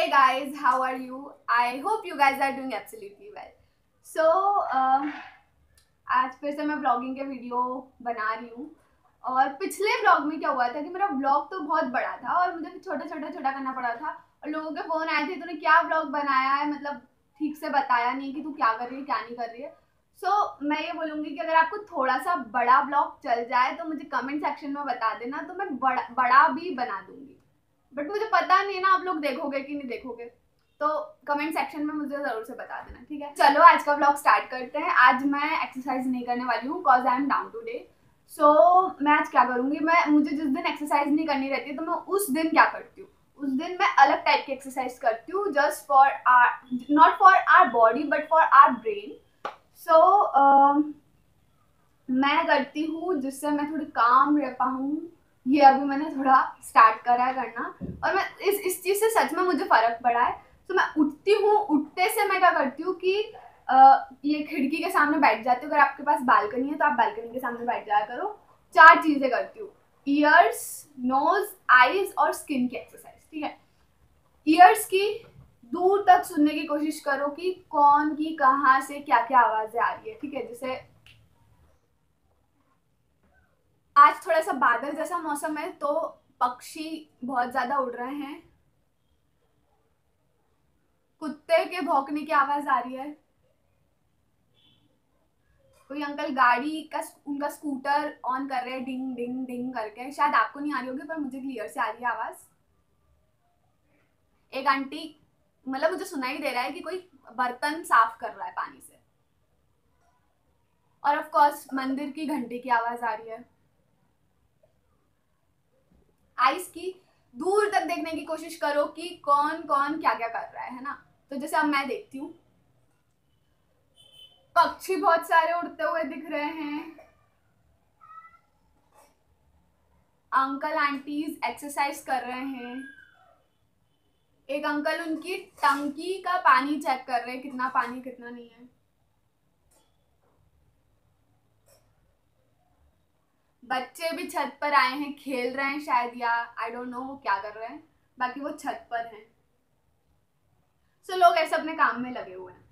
Hey guys, how are you? I hope you guys are doing absolutely well. So, uh, आज फिर से मैं blogging के video बना रही हूँ। और पिछले ब्लॉग में क्या हुआ था कि मेरा ब्लॉग तो बहुत बड़ा था और मुझे छोटा छोटा छोटा करना पड़ा था। और लोगों के फ़ोन आए थे तूने क्या ब्लॉग बनाया है? मतलब ठीक से बताया नहीं कि तू क्या कर रही है क्या नहीं कर रही है। सो so, मैं ये बोलूँगी कि अगर आपको थोड़ा सा बड़ा ब्लॉग चल जाए तो मुझे कमेंट सेक्शन में बता देना तो मैं बड़ा बड़ा भी बना दूँगी। बट मुझे पता नहीं ना, आप लोग देखोगे कि नहीं देखोगे। तो कमेंट सेक्शन में मुझे ज़रूर से बता देना, ठीक है? चलो, आज का ब्लॉग स्टार्ट करते हैं। आज मैं एक्सरसाइज नहीं करने वाली हूँ cause I am down today so मैं आज क्या करूँगी? मैं, मुझे जिस दिन एक्सरसाइज नहीं करनी रहती तो मैं उस दिन क्या करती हूँ? उस दिन मैं अलग टाइप की एक्सरसाइज करती हूँ just for our not for our body but for our brain so मैं करती हूँ जिससे मैं थोड़ी काम रह पाऊँ। ये अभी मैंने थोड़ा स्टार्ट करा है करना। और मैं इस इस चीज़ से सच में मुझे फ़र्क पड़ा है। तो मैं उठती हूँ उठते से मैं क्या करती हूँ कि आ, ये खिड़की के सामने बैठ जाती हूँ। अगर आपके पास बालकनी है तो आप बालकनी के सामने बैठ जाया करो। चार चीज़ें करती हूँ। ईयर्स नोज़ आईज और स्किन की एक्सरसाइज ठीक है? ईयर्स की दूर तक सुनने की कोशिश करो कि कौन की कहाँ से क्या क्या आवाज़ें आ रही है ठीक है? जैसे आज थोड़ा सा बादल जैसा मौसम है तो पक्षी बहुत ज़्यादा उड़ रहे हैं। कुत्ते के भौंकने की आवाज़ आ रही है। कोई अंकल गाड़ी का उनका स्कूटर ऑन कर रहे हैं, डिंग डिंग डिंग करके। शायद आपको नहीं आ रही होगी, पर मुझे क्लियर से आ रही है आवाज़। एक आंटी मतलब मुझे सुनाई दे रहा है कि कोई बर्तन साफ़ कर रहा है पानी से। और ऑफ़ कोर्स मंदिर की घंटी की आवाज़ आ रही है। आइस की दूर तक देखने की कोशिश करो कि कौन कौन क्या क्या कर रहा है है ना? तो जैसे अब मैं देखती हूँ। पक्षी बहुत सारे उड़ते हुए दिख रहे हैं। अंकल, आंटीज एक्सरसाइज कर रहे हैं। एक अंकल उनकी टंकी का पानी चेक कर रहे हैं, कितना पानी, कितना नहीं है। बच्चे भी छत पर आए हैं खेल रहे हैं शायद या आई डोंट नो वो क्या कर रहे हैं। बाकी वो छत पर हैं। सो so, लोग ऐसे अपने काम में लगे हुए हैं।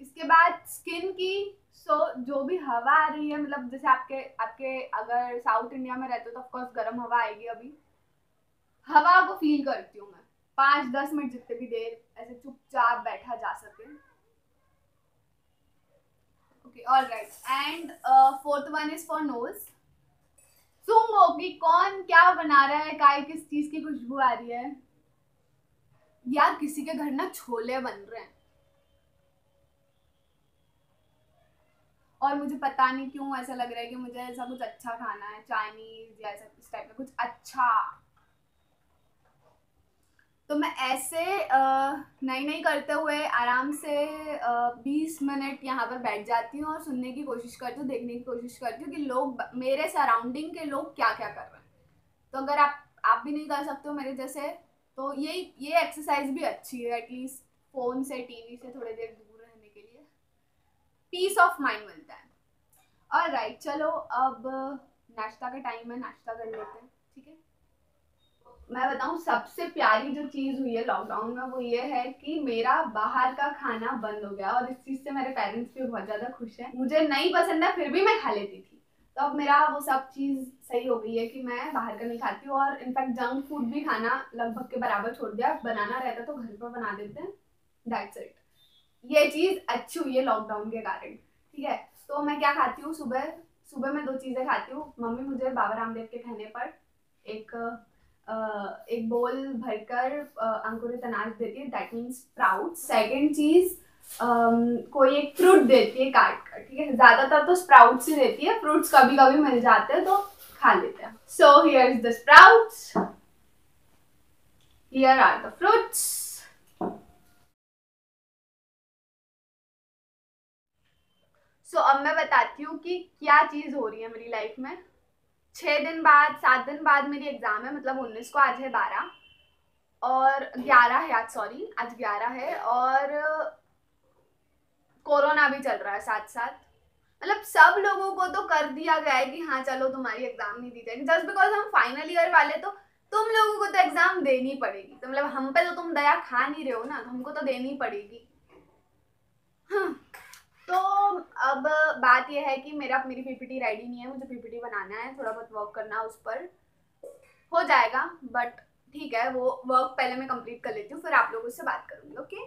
इसके बाद स्किन की सो so, जो भी हवा आ रही है मतलब जैसे आपके आपके अगर साउथ इंडिया में रहते हो तो ऑफकोर्स गर्म हवा आएगी अभी। हवा को फील करती हूँ मैं। पाँच दस मिनट जितने भी देर ऐसे चुपचाप बैठा जा सके। Okay all right and fourth one is for nose सूंघो कि कौन? क्या बना रहा है? काय किस चीज़ की खुशबू आ रही है? या किसी के घर ना छोले बन रहे हैं। और मुझे पता नहीं क्यों ऐसा लग रहा है कि मुझे ऐसा कुछ अच्छा खाना है चाइनीज़ या ऐसा इस टाइप का कुछ अच्छा। तो मैं ऐसे नई नई करते हुए आराम से बीस मिनट यहाँ पर बैठ जाती हूँ और सुनने की कोशिश करती हूँ, देखने की कोशिश करती हूँ कि लोग मेरे सराउंडिंग के लोग क्या क्या कर रहे हैं। तो अगर आप आप भी नहीं कर सकते हो मेरे जैसे तो ये ये एक्सरसाइज भी अच्छी है एटलीस्ट फ़ोन से टीवी से थोड़ी देर दूर रहने के लिए। पीस ऑफ़ माइंड मिलता है। और राइट चलो, अब नाश्ता का टाइम है, नाश्ता कर लेते हैं, ठीक है? मैं बताऊँ, सबसे प्यारी जो चीज़ हुई है लॉकडाउन में, वो ये है कि मेरा बाहर का खाना बंद हो गया और इस चीज़ से मेरे पेरेंट्स भी बहुत ज़्यादा खुश हैं। मुझे नहीं पसंद है, फिर भी मैं खा लेती थी। तो अब मेरा वो सब चीज़ सही हो गई है कि मैं बाहर का नहीं खाती हूँ और इनफैक्ट जंक फ़ूड भी खाना लगभग के बराबर छोड़ दिया। बनाना रहता तो घर पर बना देते हैं। दैट्स इट ये चीज़ अच्छी हुई है लॉकडाउन के कारण, ठीक है? तो मैं क्या खाती हूँ? सुबह सुबह मैं दो चीज़ें खाती हूँ। मम्मी मुझे बाबा रामदेव के कहने पर एक एक बोल भरकर अंकुरित अनाज देती है। दैट मीन्स स्प्राउट सेकेंड चीज़ कोई एक फ्रूट देती है काट कर ठीक है? ज़्यादातर तो स्प्राउट्स ही देती है। फ्रूट्स कभी कभी मिल जाते हैं तो खा लेते हैं। So here is the sprouts here are the fruits so अब मैं बताती हूँ कि क्या चीज़ हो रही है मेरी लाइफ में। छः दिन बाद, सात दिन बाद मेरी एग्ज़ाम है मतलब उन्नीस को आज है बारह। और ग्यारह है आज सॉरी आज ग्यारह है। और कोरोना भी चल रहा है साथ साथ मतलब सब लोगों को तो कर दिया गया है कि हाँ चलो तुम्हारी एग्ज़ाम नहीं दी जाएगी। जस्ट बिकॉज़ हम फाइनल ईयर वाले तो तुम लोगों को तो एग्ज़ाम देनी पड़ेगी। तो मतलब हम पे तो तुम दया खा नहीं रहे हो ना तो हमको तो देनी पड़ेगी। हाँ तो अब बात यह है कि मेरा, मेरी पीपीटी रेडी नहीं है, मुझे पीपीटी बनाना है, थोड़ा बहुत वर्क करना उस पर। हो जाएगा बट ठीक है, वो वर्क पहले मैं कंप्लीट कर लेती हूँ, फिर आप लोगों से बात करूँगी ओके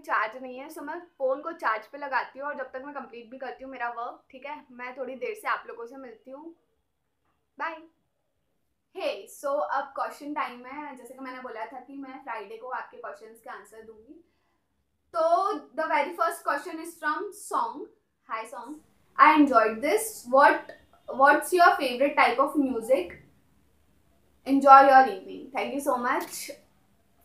में चार्ज नहीं है सो मैं फ़ोन को चार्ज पे लगाती हूँ और जब तक मैं कंप्लीट भी करती हूँ मेरा वर्क ठीक है? मैं थोड़ी देर से आप लोगों से मिलती हूँ। बाय हे सो अब क्वेश्चन टाइम है। जैसे कि मैंने बोला था कि मैं फ्राइडे को आपके क्वेश्चंस के आंसर दूँगी। तो the very first question is from song hi song I enjoyed this what what's your favourite type of music enjoy your evening. Thank you so much.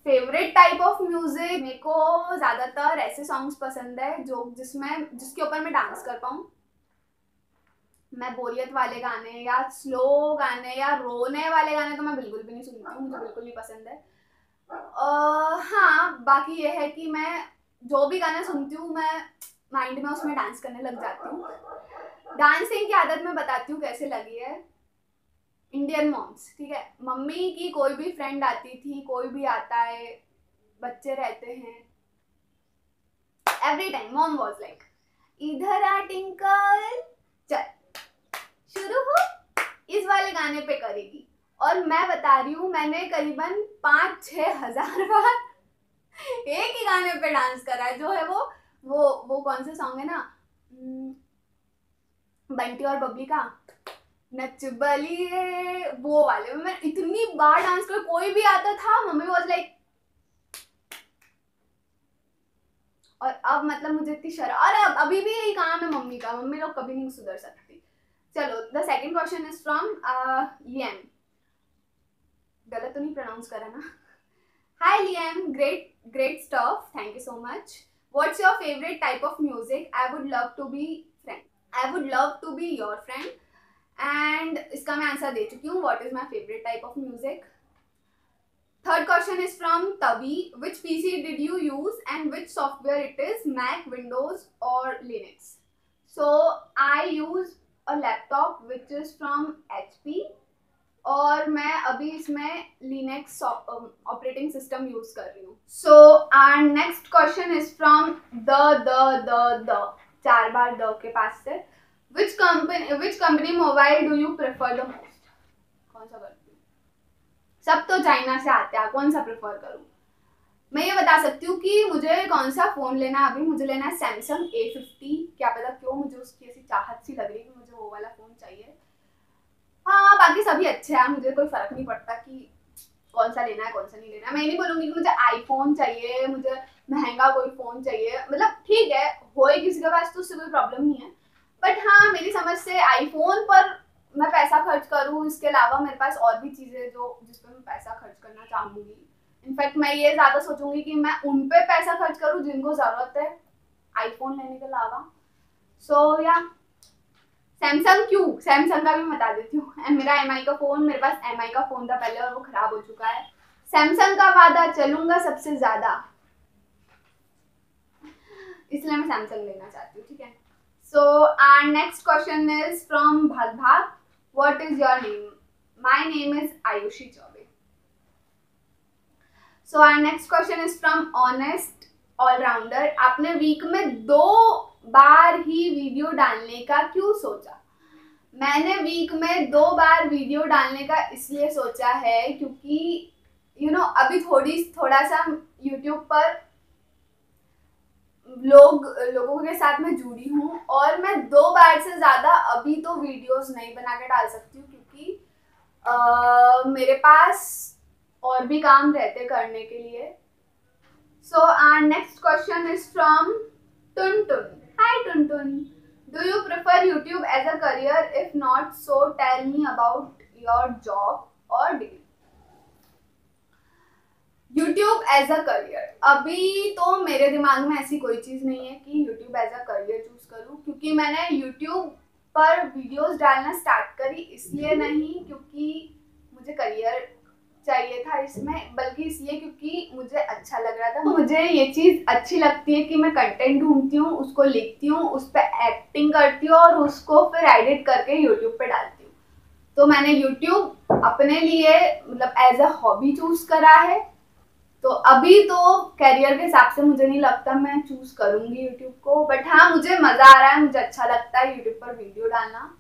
Favourite type of music मेरे को ज़्यादातर ऐसे songs पसंद है जो जिसमें जिसके ऊपर मैं डांस कर पाऊँ। मैं बोरियत वाले गाने या स्लो गाने या रोने वाले गाने तो मैं बिल्कुल भी नहीं सुनती हूँ मुझे बिल्कुल नहीं पसंद है। uh, हाँ बाकी ये है कि मैं जो भी गाने सुनती हूँ मैं माइंड में उसमें डांस करने लग जाती हूँ। डांसिंग की आदत मैं बताती हूँ कैसे लगी है। इंडियन मॉम्स ठीक है? मम्मी की कोई भी फ्रेंड आती थी कोई भी आता है बच्चे रहते हैं every time mom was like इधर आ टिंकल चल। शुरू हो इस वाले गाने पे करेगी। और मैं बता रही हूँ मैंने करीबन पाँच छः हज़ार बार एक ही गाने पे डांस करा है। जो है वो वो वो कौन से सॉन्ग है ना? हम्म, बंटी और बबली का। नच बलिए वो वाले मैं इतनी बार डांस कर, कोई भी आता था, मम्मी वॉज़ लाइक और अब मतलब मुझे इतनी शर्म, और अब, अभी भी यही काम है मम्मी का, मम्मी लोग कभी नहीं सुधर सकती। चलो the second question is from Lian गलत तो नहीं प्रोनाउंस करा ना? Hi Lian great great stuff thank you so much what's your favourite type of music I would love to be friend I would love to be your friend and इसका मैं answer दे चुकी हूँ. What is my favourite type of music third question is from तभी which P C did you use and which software it is Mac Windows और Linux so I use a laptop which is from H P और मैं अभी इसमें lynx operating system use कर रही हूँ. So and next question is from the the the the. चार बार द के पास से. Which company which company mobile do you prefer the most कौन सा हूँ? सब तो चाइना से आते हैं कौन सा प्रेफर करूँ मैं ये बता सकती हूँ कि मुझे कौन सा फ़ोन लेना है अभी? मुझे लेना है सैमसंग ए फिफ्टी क्या पता क्यों मुझे उसकी ऐसी चाहत सी लग रही है कि मुझे वो वाला फ़ोन चाहिए। हाँ बाकी सभी अच्छे हैं। मुझे कोई फ़र्क नहीं पड़ता कि कौन सा लेना है, कौन सा नहीं लेना मैं नहीं बोलूँगी कि मुझे आईफोन चाहिए, मुझे महँगा कोई फ़ोन चाहिए। मतलब ठीक है हो किसी के पास तो उससे कोई प्रॉब्लम नहीं है। बट हाँ मेरी समझ से आईफोन पर मैं पैसा खर्च करूँ, इसके अलावा मेरे पास और भी चीज़ें जो, जिस पर मैं पैसा खर्च करना चाहूँगी। इनफैक्ट मैं ये ज़्यादा सोचूँगी कि मैं उन पे पैसा खर्च करूँ जिनको ज़रूरत है आईफोन लेने के अलावा। सो या सैमसंग क्यों? सैमसंग का भी बता देती हूँ। मेरा एम का फ़ोन मेरे पास MI का फ़ोन था पहले और वो ख़राब हो चुका है। सैमसंग का वादा चलूँगा सबसे ज़्यादा। इसलिए मैं सैमसंग लेना चाहती हूँ, ठीक है? So our next question is from Bhagbhag. What is your name? My name is Ayushi Chaube. So our next question is from Honest All-Rounder. आपने वीक में दो बार ही वीडियो डालने का क्यों सोचा मैंने वीक में दो बार वीडियो डालने का इसलिए सोचा है क्योंकि यू you नो know, अभी थोड़ी थोड़ा सा यूट्यूब पर लोग लोगों के साथ मैं जुड़ी हूँ और मैं दो बार से ज़्यादा अभी तो वीडियोस नहीं बना के डाल सकती हूँ क्योंकि आ, मेरे पास और भी काम रहते करने के लिए। So our next question is from Tun Tun hi Tun Tun do you prefer YouTube as a career if not so tell me about your job और degree YouTube as a career अभी तो मेरे दिमाग में ऐसी कोई चीज़ नहीं है कि YouTube as a career choose करूँ क्योंकि मैंने यूट्यूब पर वीडियोस डालना स्टार्ट करी इसलिए नहीं क्योंकि मुझे करियर चाहिए था इसमें बल्कि इसलिए क्योंकि मुझे अच्छा लग रहा था। मुझे ये चीज़ अच्छी लगती है कि मैं कंटेंट ढूंढती हूँ उसको लिखती हूँ उस पर एक्टिंग करती हूँ और उसको फिर एडिट करके यूट्यूब पे डालती हूँ। तो मैंने यूट्यूब अपने लिए मतलब एज अ हॉबी चूज़ करा है। तो अभी तो करियर के हिसाब से मुझे नहीं लगता मैं चूज़ करूँगी यूट्यूब को बट हाँ मुझे मज़ा आ रहा है मुझे अच्छा लगता है यूट्यूब पर वीडियो डालना।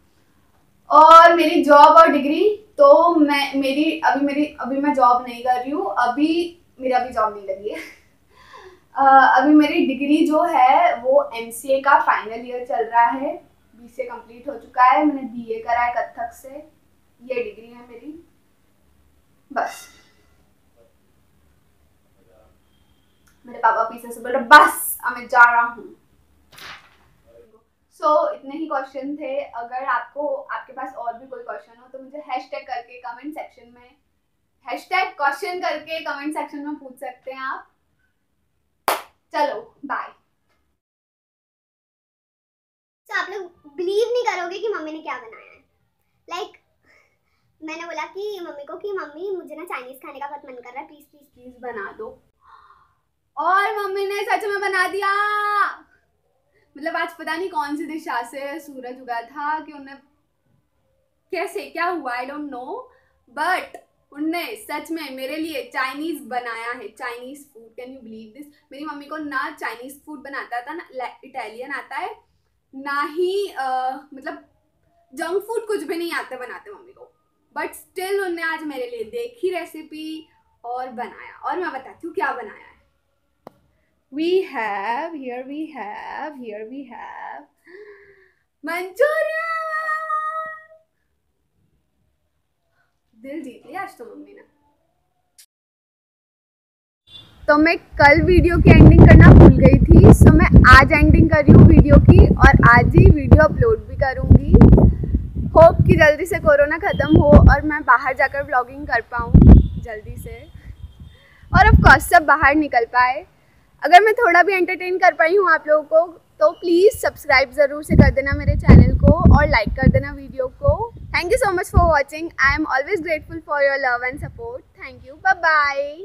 और मेरी जॉब और डिग्री तो मैं मेरी अभी मेरी अभी मैं जॉब नहीं कर रही हूँ अभी मेरी अभी जॉब नहीं लगी है। uh, अभी मेरी डिग्री जो है वो MCA का फाइनल ईयर चल रहा है बी सी कंप्लीट हो चुका है मैंने बी ए करा है कथक से ये डिग्री है मेरी। बस। मेरे पापा पीछे से बोले बस मैं जा रहा हूँ. सो so, इतने ही क्वेश्चन थे। अगर आपको आपके पास और भी कोई क्वेश्चन हो तो मुझे हैशटैग करके कमेंट सेक्शन में हैशटैग क्वेश्चन करके कमेंट सेक्शन में पूछ सकते हैं आप। चलो बाय तो आप लोग बिलीव नहीं करोगे कि मम्मी ने क्या बनाया है। लाइक like, मैंने बोला कि मम्मी को कि मम्मी मुझे ना चाइनीज़ खाने का बहुत मन कर रहा है। प्लीज़ प्लीज़ प्लीज़ बना दो। और मम्मी ने सच में बना दिया। मतलब आज पता नहीं कौन सी दिशा से सूरज उगा था कि उन्हें कैसे क्या हुआ? आई डोंट नो बट उनने सच में मेरे लिए चाइनीज़ बनाया है। Chinese food can you believe this मेरी मम्मी को ना चाइनीज़ फ़ूड बनाता था ना इटालियन आता है ना ही आ, मतलब जंक फ़ूड कुछ भी नहीं आते बनाते मम्मी को। बट स्टिल उनने आज मेरे लिए देखी रेसिपी और बनाया। और मैं बताती हूँ क्या बनाया है। We have, here we have, here we have Manchurian तो तो मैं कल वीडियो की एंडिंग करना भूल गई थी सो मैं आज एंडिंग कर रही हूँ वीडियो की और आज ही वीडियो अपलोड भी करूँगी। होप कि जल्दी से कोरोना ख़त्म हो और मैं बाहर जाकर ब्लॉगिंग कर पाऊँ जल्दी से। और ऑफ़ कोर्स सब बाहर निकल पाए। अगर मैं थोड़ा भी एंटरटेन कर पाई हूँ आप लोगों को तो प्लीज़ सब्सक्राइब ज़रूर से कर देना मेरे चैनल को और लाइक कर देना वीडियो को। Thank you so much for watching I am always grateful for your love and support thank you bye bye